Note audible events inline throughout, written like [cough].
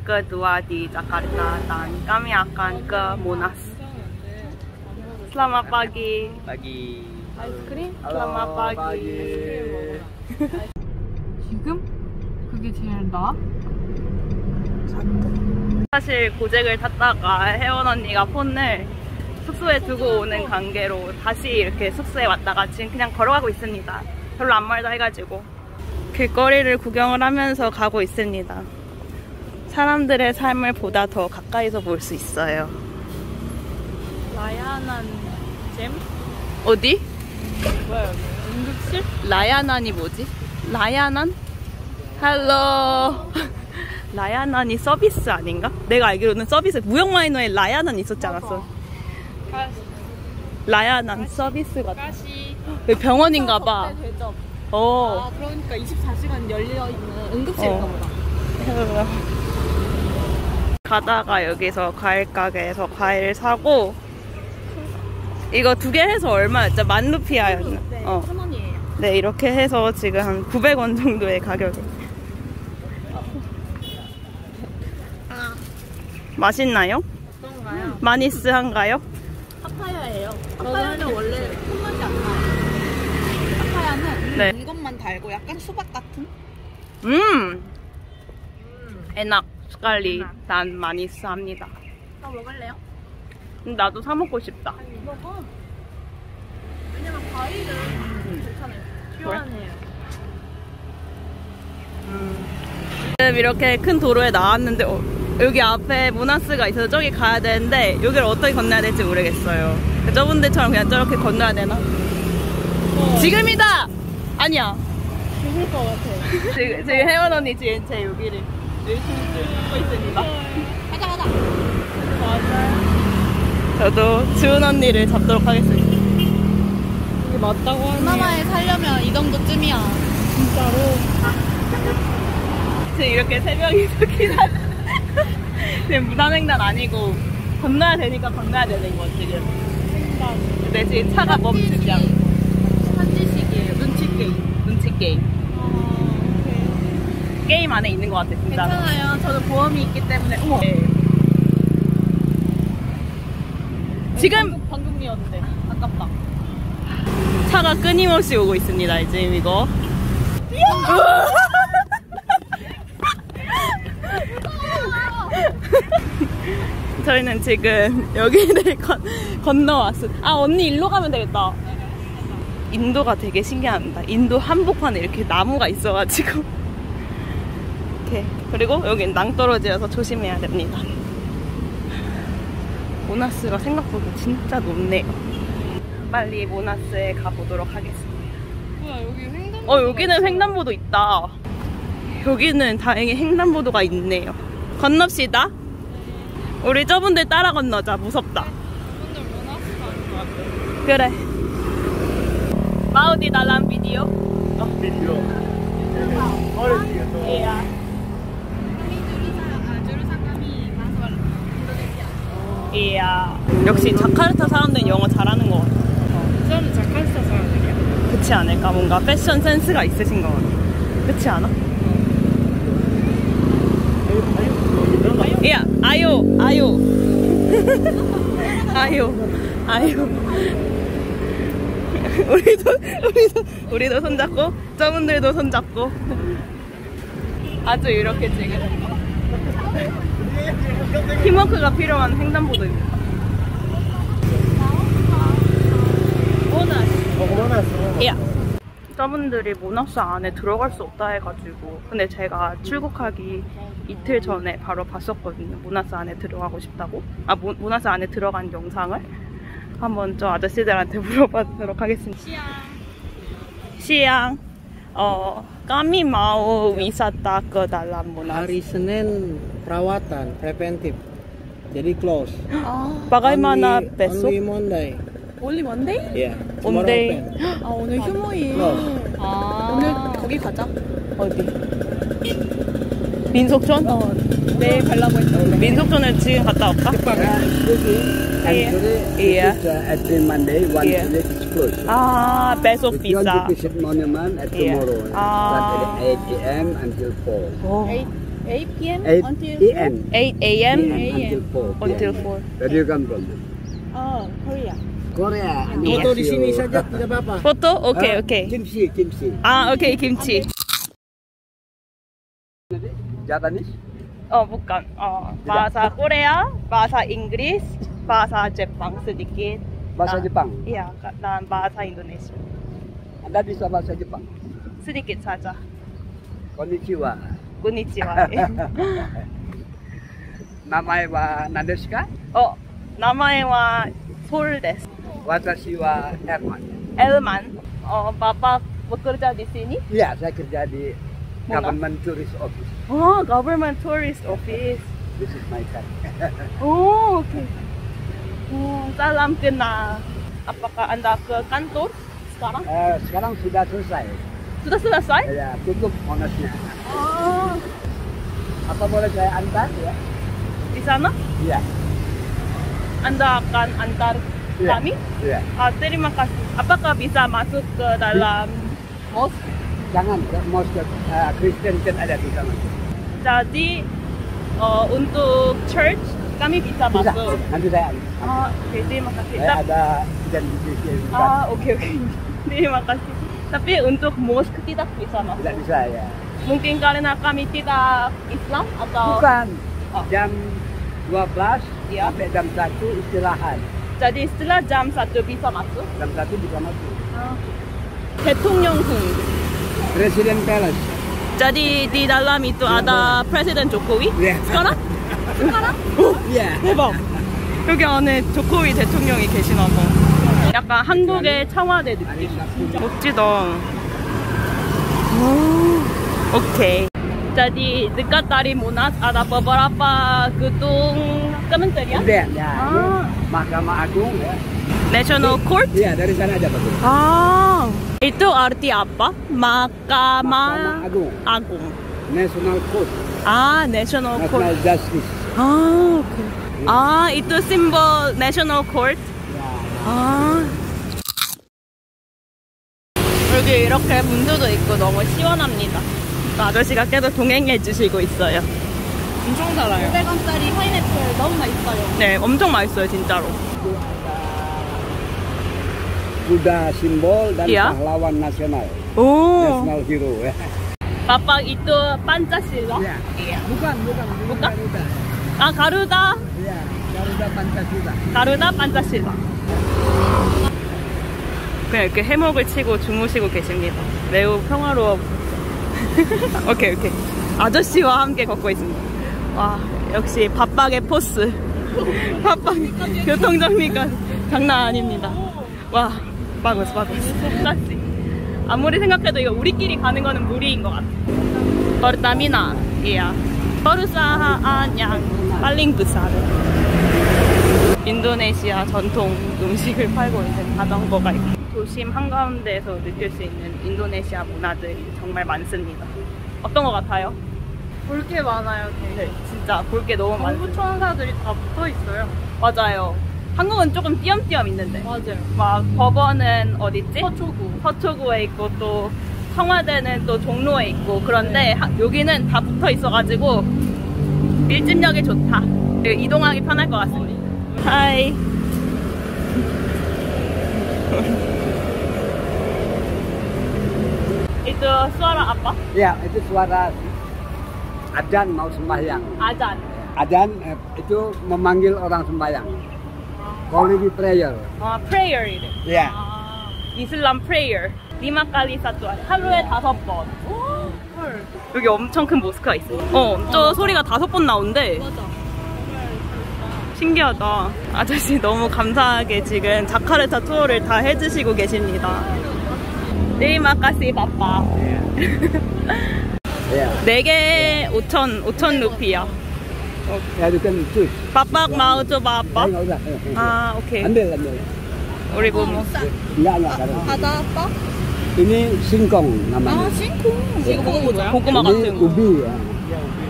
hari kedua di Jakarta dan kami akan ke Monas. Selamat pagi. Pagi. 아이스크림? Selamat pagi. [laughs] 지금 그게 제일 나? 사실 고잭을 탔다가 혜원 언니가 폰을 숙소에 두고 오는 관계로 다시 이렇게 숙소에 왔다가 지금 그냥 걸어가고 있습니다. 별로 아무 말도 해가지고 길거리를 구경을 하면서 가고 있습니다. 사람들의 삶을 보다 더 가까이서 볼 수 있어요. layanan jam? 어디? 뭐야 여기? 응급실? layanan이 뭐지? layanan? hello [laughs] layanan이 서비스 아닌가? 내가 알기로는 서비스 무역 마이너에 layanan 있었지 않았어? layanan 서비스 같아 여기 병원인가 봐 접대 대접 어. 아 그러니까 24시간 열려 있는 응급실인가 어. 보다 [laughs] 가다가 여기서 과일 가게에서 과일 사고 이거 두 개 해서 얼마였죠? 만 루피아였나? 네 어. 천 원이에요 네 이렇게 해서 지금 한 900원 정도의 가격에 아 맛있나요? 어떤가요? 마니스한가요? 파파야예요 파파야는 원래 손맛이 안 나요 파파야는 네. 이것만 달고 약간 수박 같은? 음 에낙 스칼리 난 마니스합니다. 더 먹을래요? 나도 사 먹고 싶다. 먹어. 왜냐면 과일은 괜찮아요. 시원해요 지금 이렇게 큰 도로에 나왔는데 어, 여기 앞에 모나스가 있어서 저기 가야 되는데 여기를 어떻게 건너야 될지 모르겠어요. 저분들처럼 그냥 저렇게 건너야 되나? 지금이다! 아니야. 죽을 것 같아. [laughs] 지금, 지금 혜원 언니 지금 제 여기를 열심히 찍고 있습니다 가자 가자. 저도 지훈 언니를 잡도록 하겠습니다. 이게 맞다고 하네 동남아에 살려면 이 정도쯤이야. 진짜로? 지금 이렇게 세 명이서 기다 [laughs] 지금 무단횡단 아니고 건너야 되니까 건너야 되는 거 지금. 근데 지금 차가 멈추지 않고. 현지식이에요. 눈치 게임. 눈치 게임. 아, 게임 안에 있는 것 같아 진짜 괜찮아요 저는 보험이 있기 때문에 어머 네. 지금 방금, 방금이었는데 아깝다 차가 끊임없이 오고 있습니다 지금 이거 [laughs] 저희는 지금 여기를 [laughs] 건, 건너왔어. 아, 언니 일로 가면 되겠다. 인도가 되게 신기합니다. 인도 한복판에 이렇게 나무가 있어가지고. 이렇게. 그리고 여긴 낭떠러지여서 조심해야 됩니다. 모나스가 생각보다 진짜 높네요. 빨리 모나스에 가보도록 하겠습니다. 뭐야 여기 횡단 어, 여기는 횡단보도 있다. 여기는 다행히 횡단보도가 있네요. 건넙시다. 우리 저분들 따라 건너자. 무섭다. 분들 모나스 가는 것 같아 그래. 마우디 달란 비디오? Video. Iya. kami jurusan ah, jurusan kami masuk Indonesia Iya. 역시 자카르타 사람들은 영어 잘하는 것 같아. 그 사람은 자카르타 사람들이야 그렇지 않을까? 뭔가 패션 센스가 있으신 것 같아. 그렇지 않아? 야, 아요, 아요. [laughs] 아요, 아요. [laughs] 우리도, 우리도, 우리도 손잡고, 저분들도 손잡고. 아주 이렇게 지금. 팀워크가 필요한 횡단보도입니다. 야. 저분들이 모나스 안에 들어갈 수 없다 해가지고 근데 제가 출국하기 이틀 전에 바로 봤었거든요. 모나스 안에 들어가고 싶다고. 아 모, 모나스 안에 들어간 영상을 한번 저 아저씨들한테 [laughs] 물어보도록 하겠습니다. 시야 시양 어 wisata ke dalam Monas Hari Senin perawatan preventif. Jadi close. bagaimana Only- besok Only Monday. 올리 먼데이? Yeah. Monday. 아 오늘 휴무일 Close. 아 오늘 거기 가자 어디 민속촌 내일 가려고 원래 민속촌을 지금 갔다 올까 Yeah. Yeah. is uh, every Monday, one Yeah. village is closed. 아 besok If you want to visit monument at Yeah. tomorrow, Ah. start at 8 a.m. until 4. 오. 8, 8 p.m. 8 a.m. 8 a.m. until 4. Until 4. Where do you come from? Oh, Korea. Korea. Foto di sini saja tidak apa-apa. Foto? Oke, oke. Kimchi, kimchi. Ah, oke, kimchi. Japanese? Oh, bukan. Oh, bahasa Korea, bahasa Inggris, bahasa Jepang sedikit. Bahasa ah, Jepang? Iya, dan bahasa Indonesia. Anda bisa bahasa Jepang? Sedikit saja. Konnichiwa. Konnichiwa. Namae wa Nadeska? 어, 나마에와 솔 데스. Watashi wa Herman. 엘만. 어, 바빠 bekerja di sini? Iya, saya kerja di Mana? Government Tourist Office. 어, government tourist office. This is my card. Oh, oke. Hmm, salam kenal. Apakah Anda ke kantor sekarang? Eh, sekarang sudah selesai. Sudah selesai? Ya, tutup monasnya. Oh, Apa boleh saya antar ya? di sana Iya. Anda akan antar Iya. kami? Iya. Ah, terima kasih. Apakah bisa masuk ke dalam mosque? Jangan ke mosque eh, Christian Church ada di sana. Jadi uh, untuk church kami bisa Bisa. masuk. Nanti saya. Ah, oke, terima kasih. Saya ada identifikasi ah, oke oke. [laughs] terima kasih. Tapi untuk mosque tidak bisa masuk. Tidak bisa ya. Mungkin karena kami tidak Islam atau Bukan. Oh. Jam 12 Iya. sampai jam 1 istirahat. jadi setelah jam 1 bisa masuk. Jam 1 bisa masuk. 대통령궁. Presiden Palace. jadi di dalam itu ada Presiden Jokowi. Iya. sekarang? sekarang? Iya. 대박. 여기 안에 조코위 대통령이 계시나 봐. 약간 한국의 청와대 느낌. 멋지다. 오, 오케이. Jadi dekat dari Monas ada beberapa gedung kementerian. Ada ya. Ah. Mahkamah Agung ya. National Court. Iya, dari sana aja betul. 아, itu arti apa? Mahkamah Mahkamah Agung. Agung. National Court. 아, National National Court. Justice. 아, 오케이. 아, itu simbol National Court. Ya. 아. 여기 이렇게 문도도 있고 너무 시원합니다. 아저씨가 계속 동행해 주시고 있어요. 엄청 달아요. 500원짜리 파인애플 너무 맛있어요. 네, 엄청 맛있어요, 진짜로. Kuda simbol dan Iya. pahlawan nasional. 오. National hero ya. Bapak itu Pancasila? Iya. Iya. Bukan, bukan. ini Bukan? Garuda. 아, 가루다. Iya, Garuda Pancasila. 가루다 판타실라. 그냥 이렇게 해먹을 치고 주무시고 계십니다. 매우 평화로워. [laughs] 오케이, 오케이. 아저씨와 함께 걷고 있습니다. 와, 역시 밥박의 포스. [laughs] 밥박 교통정리까지 장난 아닙니다. 와, 바고스. 끝까지. 아무리 생각해도 이거 우리끼리 가는 거는 무리인 것 같아. 버르타미나, 이야. 버르사하안 양, 빨링 부사르. 인도네시아 전통 음식을 팔고 있는 자전거가 있고 도심 한가운데에서 느낄 수 있는 인도네시아 문화들이 정말 많습니다. 어떤 것 같아요? 볼 게 많아요. 네, 진짜 볼 게 너무 많아요. 천사들이 다 붙어 있어요. 맞아요. 한국은 조금 띄엄띄엄 있는데 맞아요. 막 법원은 어딨지? 서초구. 서초구에 있고 또 청와대는 또 종로에 있고 그런데 하- 여기는 다 붙어 있어가지고 밀집력이 좋다. 그리고 이동하기 편할 것 같습니다. 하이. Itu suara apa? Ya, itu suara adan mau sembahyang. Adan eh, itu memanggil orang sembahyang. Calling prayer. 아, prayer 이래. Ya. 아, 이슬람 prayer. 리마 칼리 사투아 하루에 다섯 번. 헐. 여기 엄청 큰 모스크가 있어. 어, 저 소리가 다섯 번 나온대. 맞아. 신기하다. 아저씨 너무 감사하게 지금 자카르타 투어를 다 해주시고 계십니다. 네이마카시 바빠. 4개 5천, 5천 루피야. 바빡 마우조 Eh, 바빠. Eh, eh, 아, 오케이. 우리 뭐 뭐. Karena- 바다 빠? Ini singkong namanya. 아, 싱콩. 이거 먹어보자. 고구마 같은 거. ya.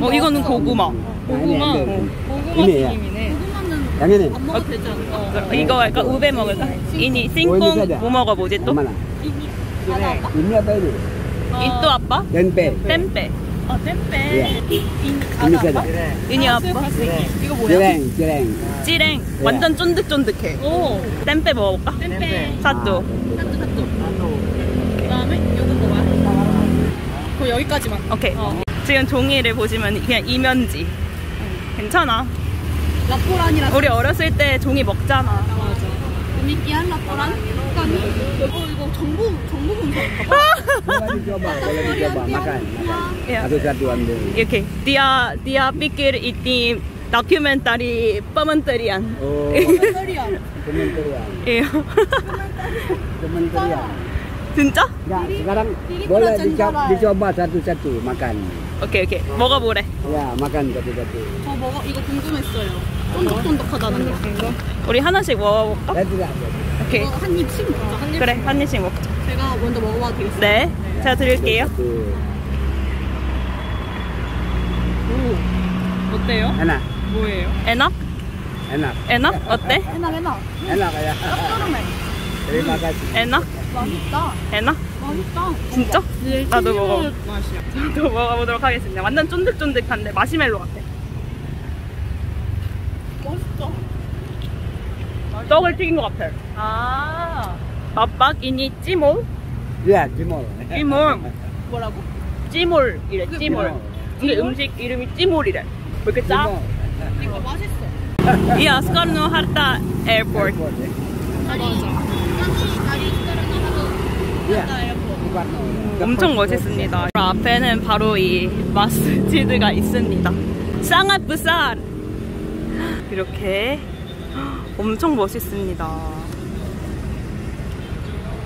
어, 이거는 고구마. 고구마. 어, 고구마. 튀김이네. Ini. 안 먹어도 되지 않을까? 이거 할까? 우베 먹을까? 이니 ini 싱콩. 뭐 먹어 뭐지 또? Yang mana? 바다 빠? Ini apa ini? 이또 아빠? Tempe. 땜빼. 아, 땜빼. 예. 인, Ini 가자. 이니 아빠? 이거 뭐야? Cireng, cireng. 찌랭. 완전 쫀득쫀득해. 오. 땜빼 먹어볼까? 땜빼. 사또. 사또 사또. 그 다음에 요거 뭐야? 그 여기까지만. 오케이. 지금 종이를 보시면 그냥 이면지. 괜찮아. 라포란이라. 우리 어렸을 때 종이 먹잖아. 맞아. demikian laporan kami. Oh, 이거 정부 정부 ambil. 이렇게 dia dia pikir ini documentary pementerian. Oh, Korea. kementerian. Iya. Kementerian. 진짜? Enggak, sekarang Diri boleh kurang dicoba, cenderung. dicoba satu-satu makan. 오케이 오케이 먹어보래. Ya, makan satu-satu. 저 먹어 이거 궁금했어요. 쫀득쫀득하다는 거. 우리 하나씩 먹어볼까? 오케이. 이거 한 입씩 먹자. 한 입. 그래 한 입씩 먹자. 제가 먼저 먹어봐도 되겠어요? 네. 제가 드릴게요. Satu. 어때요? Enak, 뭐예요? 에낙? enak, 에낙? 어때? 해나. enak ya. 짭조름해. 에낙? 맛있다. 에낙? 맛있다. 진짜? 나도 먹어. 맛이야. 저도 먹어보도록 하겠습니다. 완전 쫀득쫀득한데 마시멜로 같아. 맛있다. 떡을 튀긴 것 같아. 아. 맛박이니 찌몰? Ya, Timur. 찌몰. 뭐라고? 찌몰이래, 찌몰. 근데 음식 이름이 찌몰이래. 왜 이렇게 짜? 이거 맛있어. 이 아스카르노 하르타 에어포트. 다리 다리 에어포트. Soekarno. 엄청 멋있습니다. 앞에는 바로 이 마스지드가 있습니다. 쌍앗 부산 이렇게 엄청 멋있습니다.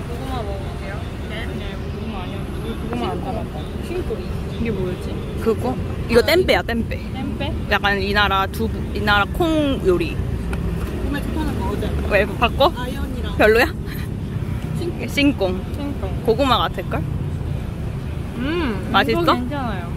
고구마 먹어볼게요. 네. 고구마 아니야. 고구마 안 담았다. 흰꼬리. 이게 뭐였지? 그거? 이거 땜빼야 땜빼. 땜빼? 약간 이 나라 두부, 이 나라 콩 요리. 몸에 좋다는 거 어제. 왜 바꿔? 아이언이랑 별로야? 싱꽁. 고구마 같을걸? 음, 맛있어? 괜찮아요.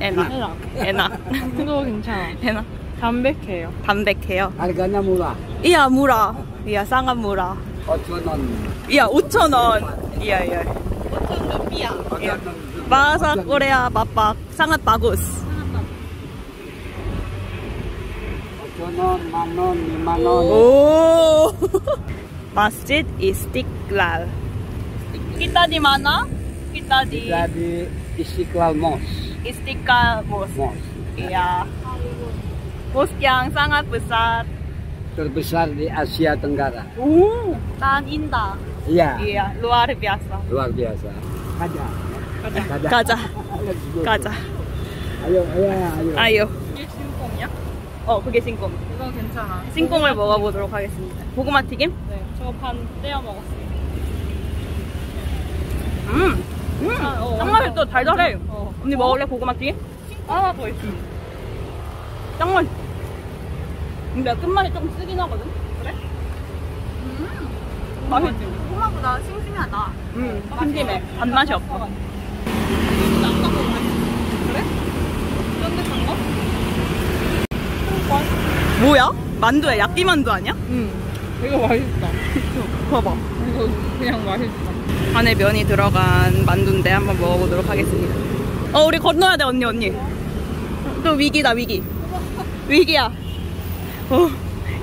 에나. 에나. 이거 괜찮아. [laughs] 에나. 담백해요. 담백해요. Harganya murah. 이야 무라. 이야 쌍한 무라. 5,000 이야 5천 원. 이야 이야. 몇 비야? 이야. 마사 코레아 맛박 상한 바구스. 5,000, manon, limanon. 오. 마스짓 이스티클랄. kita di mana? kita di Jadi Istiqlal Mosque. Istiqlal Mosque. Mosque. Iya. Mosque yang sangat besar. Terbesar di Asia Tenggara. 오. 난 인다. Iya. Iya, luar biasa. Luar biasa. 가자. Let's go. 가자. Ayo, ayo, ayo. 아유. 이게 신꽁이야? 어, 그게 신꽁. 이거 괜찮아. 신꽁을 먹어보도록 하겠습니다. 고구마 튀김? 네, 저거 반 떼어 먹었어요. 음. 음. 아, 어, 짱 맛있어. 달달해. 어. 언니 먹을래? 고구마 튀김? 하나 더 있어. 짱 맛있어. 근데 끝맛이 좀 쓰긴 하거든? 그래? 음. 맛있지? 고구마보다 싱싱하다. 음. 심심해. 단맛이 없어. 아까 거. 그래? 쫀득한 거? 뭐야? 만두야? 야끼만두 아니야? 응. 이거 맛있다. 봐봐. 이거 그냥 맛있다. 안에 면이 들어간 만두인데 한번 먹어보도록 하겠습니다. 어, 우리 건너야 돼, 언니, 언니. 또 위기다, 위기. 위기야. 어,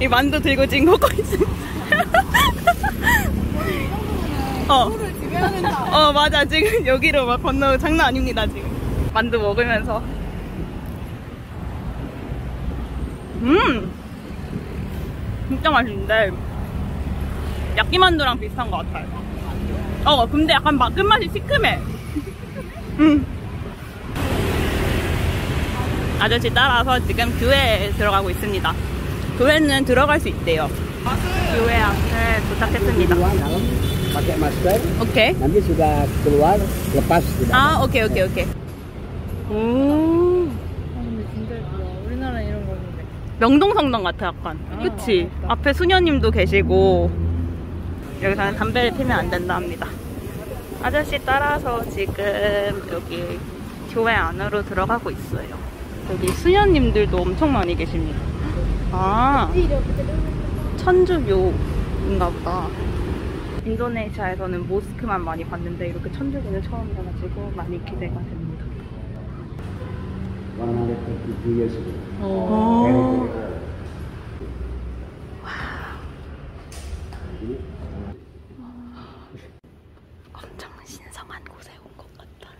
이 만두 들고 지금 걷고 있어. 어. 어, 맞아. 지금 여기로 막 건너 장난 아닙니다, 지금. 만두 먹으면서. 음! 진짜 맛있는데, 야끼만두랑 비슷한 것 같아요. 어, 근데 약간 막 끝맛이 시큼해. 음. 아저씨 따라서 지금 교회에 들어가고 있습니다. 교회는 들어갈 수 있대요. 교회 앞에 도착했습니다. Pakai masker. 오케이. Nanti sudah keluar lepas tidak. 아, 오케이, 오케이, 오케이. 오. 아, 근데 진짜 예쁘다. 우리나라에 이런 거 없는데. 명동성당 같아, 약간. 그치? 앞에 수녀님도 계시고, 여기서는 담배를 피면 안 된다 합니다. 아저씨 따라서 지금 여기 교회 안으로 들어가고 있어요. 여기 수녀님들도 엄청 많이 계십니다. 아, 천주교인가 보다. 인도네시아에서는 모스크만 많이 봤는데 이렇게 천주교는 처음이라가지고 많이 기대가 됩니다. 132 years ago. 어. 엄청 신성한 곳에 온 것 같다.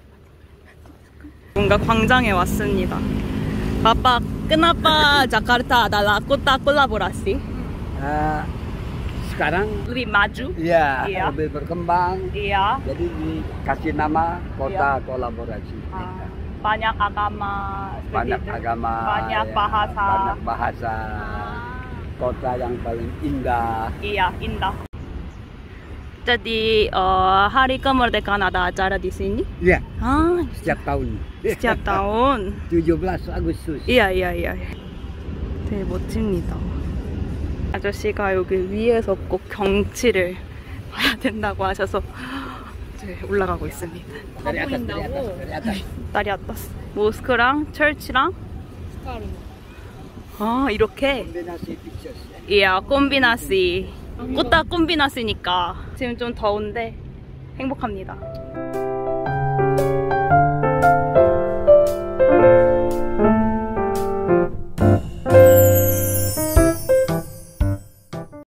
뭔가 광장에 왔습니다. Bapak, kenapa Jakarta adalah kota kolaborasi? Ah, sekarang Lebih maju? ya Iya. lebih berkembang. Iya. Jadi dikasih nama kota kolaborasi. Ah, banyak agama. Banyak itu. agama, Banyak ya, bahasa. banyak bahasa. Kota yang paling indah. Iya, indah. Jadi uh, hari kemerdekaan ada acara di sini? Iya, Ah, setiap tahun. Setiap tahun. 17 Agustus. 이야 이야 이야. 되게 멋집니다. 아저씨가 여기 위에서 꼭 경치를 [laughs] 봐야 된다고 하셔서 올라가고 있습니다. atas, dari atas. 다리아타스 모스크랑 철치랑? 스카르. 아 이렇게. 이야 콤비나시 꽃다 콤비나시니까. 지금 좀 더운데 행복합니다